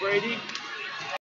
Brady.